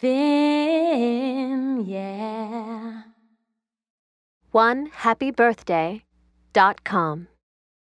Finn, yeah. One happy birthday dot com.